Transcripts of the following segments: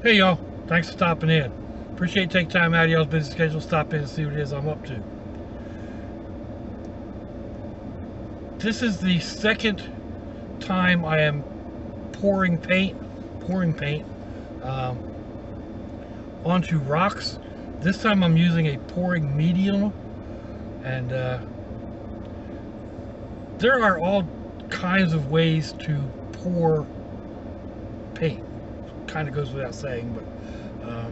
Hey y'all, thanks for stopping in. Appreciate you taking time out of y'all's busy schedule, stop in and see what it is I'm up to. This is the second time I am pouring paint, pouring paint um, onto rocks. This time I'm using a pouring medium and uh, there are all kinds of ways to pour paint kind of goes without saying, but uh,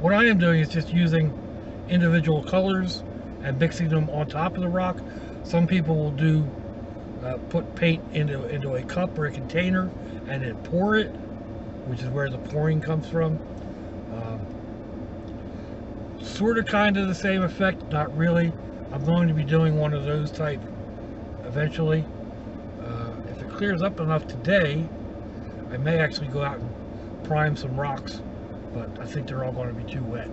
what I am doing is just using individual colors and mixing them on top of the rock. Some people will do uh, put paint into into a cup or a container and then pour it, which is where the pouring comes from. Um, sort of kind of the same effect, not really. I'm going to be doing one of those type eventually. Uh, if it clears up enough today, I may actually go out and prime some rocks, but I think they're all going to be too wet.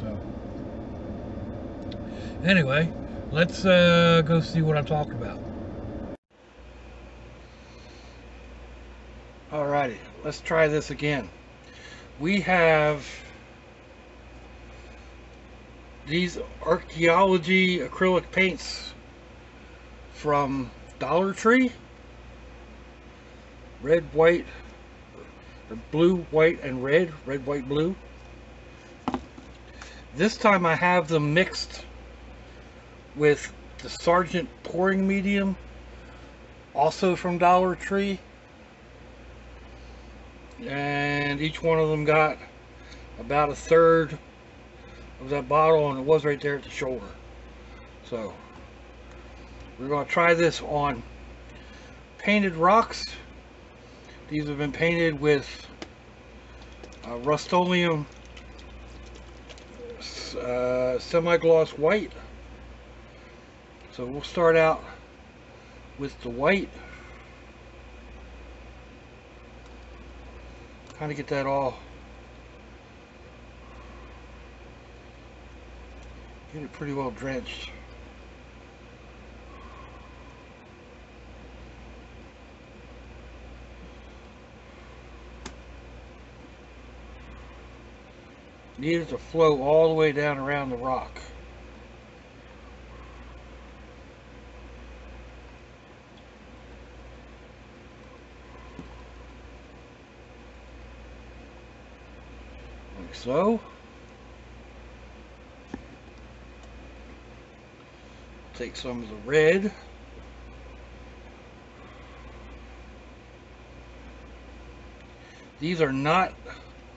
So, anyway, let's uh, go see what I'm talking about. Alrighty, let's try this again. We have these archaeology acrylic paints from Dollar Tree. Red, white, blue, white, and red. Red, white, blue. This time I have them mixed with the Sargent pouring medium, also from Dollar Tree. And each one of them got about a third of that bottle and it was right there at the shoulder. So we're going to try this on painted rocks these have been painted with uh, Rust-Oleum uh, semi-gloss white. So we'll start out with the white. Kind of get that all get it pretty well drenched. Needed to flow all the way down around the rock. Like so. Take some of the red. These are not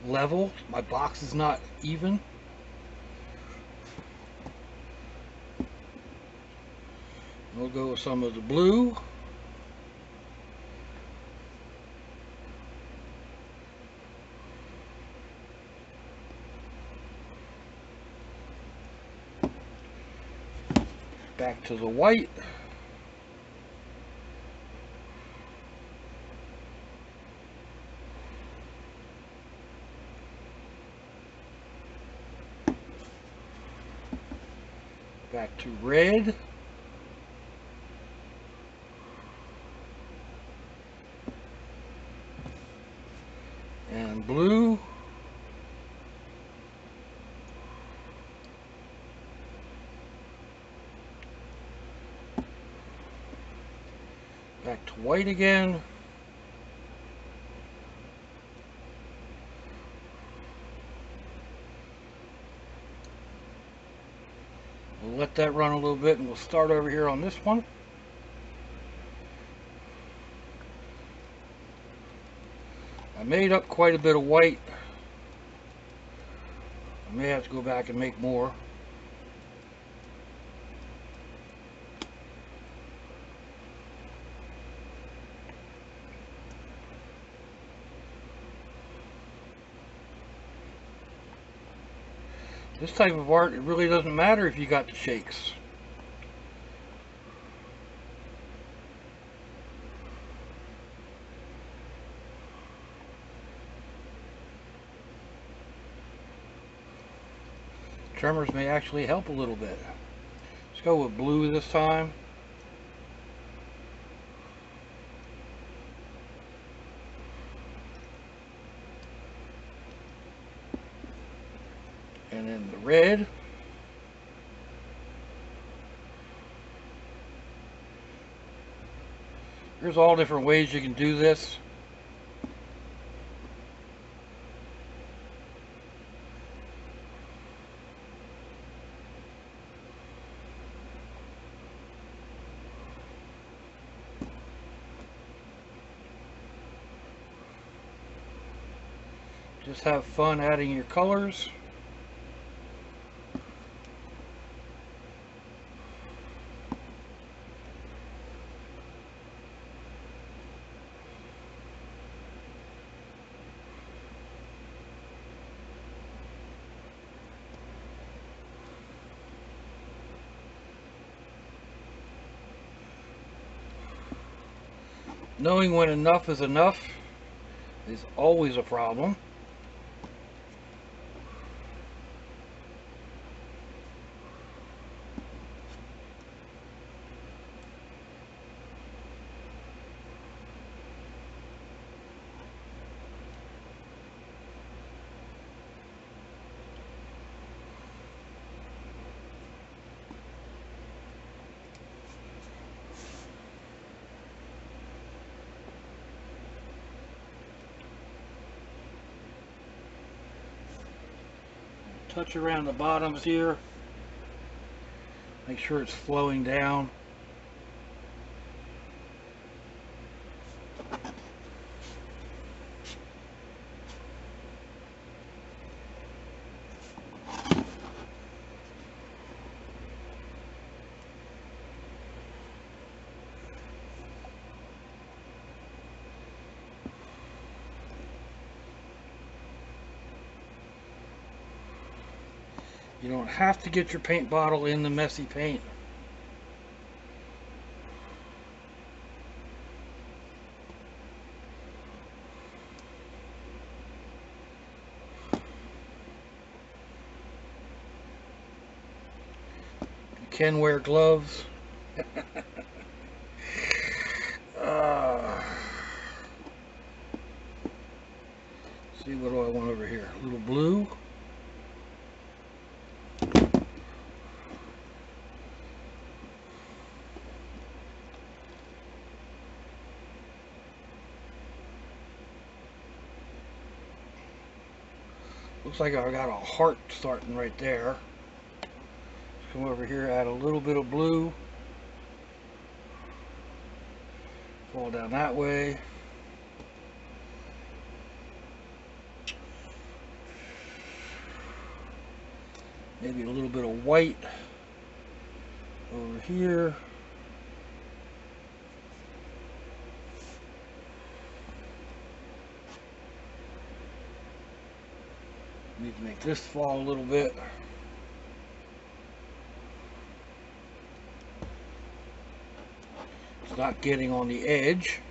level. My box is not even. We'll go with some of the blue. Back to the white. Back to red. And blue. Back to white again. That run a little bit and we'll start over here on this one. I made up quite a bit of white. I may have to go back and make more. This type of art, it really doesn't matter if you got the shakes. Tremors may actually help a little bit. Let's go with blue this time. And then the red. There's all different ways you can do this. Just have fun adding your colors. Knowing when enough is enough is always a problem. Touch around the bottoms here. Make sure it's flowing down You don't have to get your paint bottle in the messy paint. You can wear gloves. uh, see what do I want over here? A little blue. Looks like I got a heart starting right there. Come over here, add a little bit of blue. Fall down that way. Maybe a little bit of white over here. Need to make this fall a little bit. It's not getting on the edge.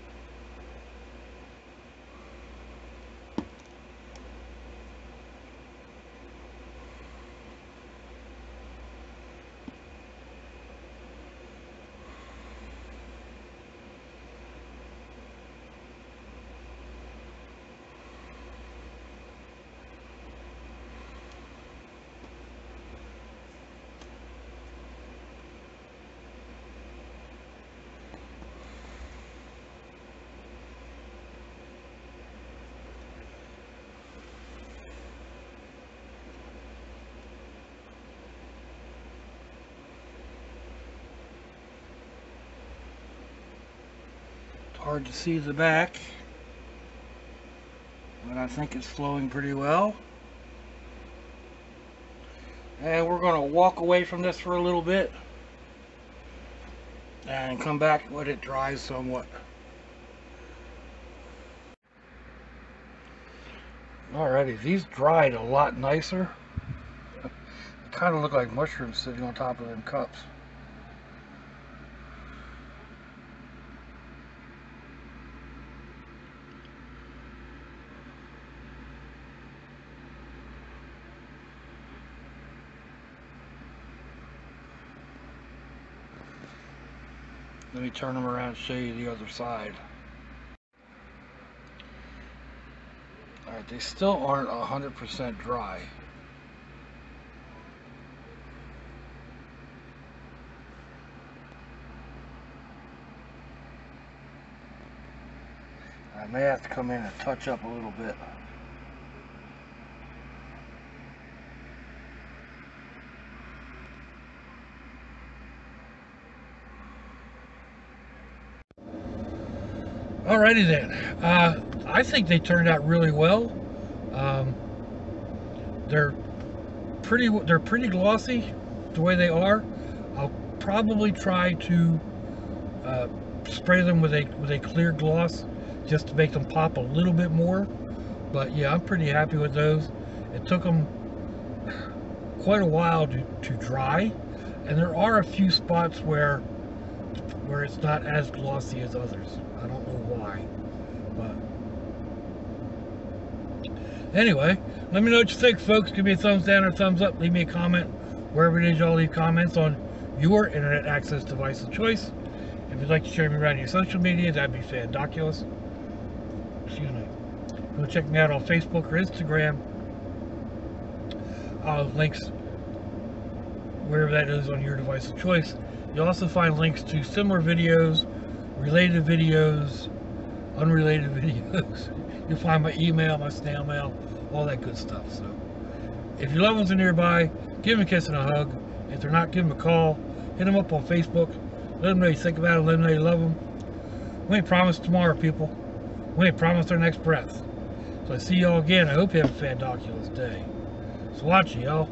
Hard to see the back but I think it's flowing pretty well. And we're going to walk away from this for a little bit and come back when it dries somewhat. Alrighty these dried a lot nicer. Kind of look like mushrooms sitting on top of them cups Let me turn them around and show you the other side. Alright, they still aren't 100% dry. I may have to come in and touch up a little bit. Alrighty then. Uh, I think they turned out really well. Um, they're pretty. They're pretty glossy, the way they are. I'll probably try to uh, spray them with a with a clear gloss, just to make them pop a little bit more. But yeah, I'm pretty happy with those. It took them quite a while to, to dry, and there are a few spots where where it's not as glossy as others. I don't know why, but anyway, let me know what you think, folks. Give me a thumbs down or thumbs up. Leave me a comment wherever it is y'all leave comments on your internet access device of choice. If you'd like to share me around your social media, that'd be fandoculous. Excuse me. Go check me out on Facebook or Instagram. Have links wherever that is on your device of choice. You'll also find links to similar videos, related videos, unrelated videos. You'll find my email, my snail mail, all that good stuff. So, if your loved ones are nearby, give them a kiss and a hug. If they're not, give them a call. Hit them up on Facebook. Let them know you think about them. Let them know you love them. We ain't promised tomorrow, people. We ain't promised our next breath. So I see y'all again. I hope you have a fandoculous day. So watch y'all.